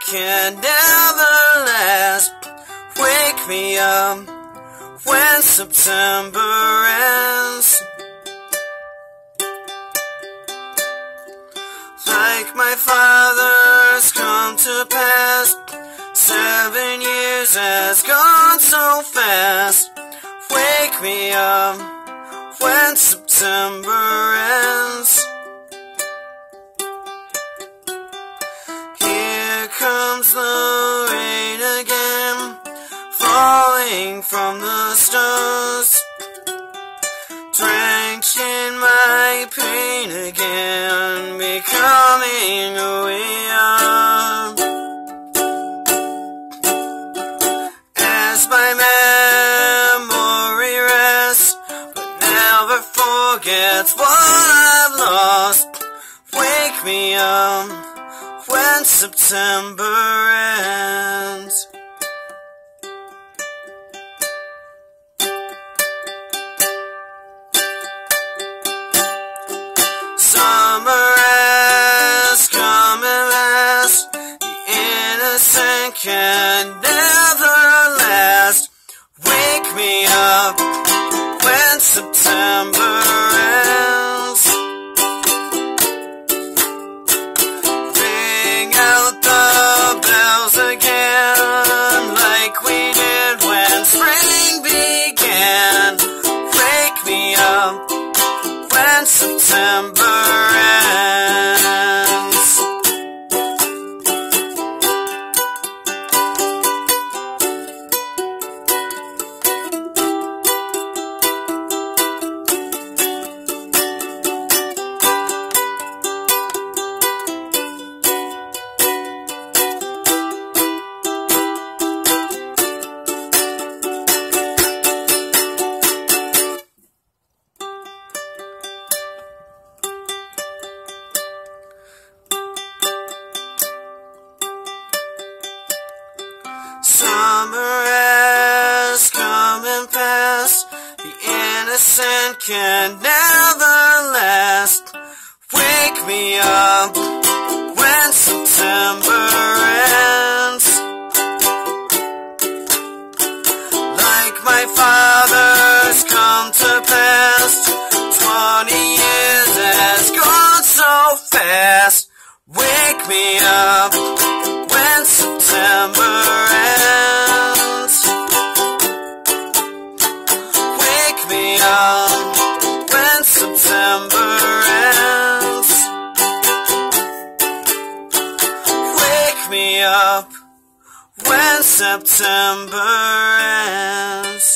can never last. Wake me up when September ends. Like my father's come to pass, seven years has gone so fast. Wake me up when September ends. Comes the rain again, falling from the stars, drenching my pain again, becoming who we are. As my memory rests, but never forgets what I've lost. Wake me up when September ends. Summer has come and passed. The innocent can never last. Wake me up when September Ring out the bells again, like we did when spring began. Wake me up when September ends. Innocent can never last. Wake me up when September ends. Like my father's come to pass. Twenty years has gone so fast. Wake me up when September ends. When September ends. Wake me up when September ends.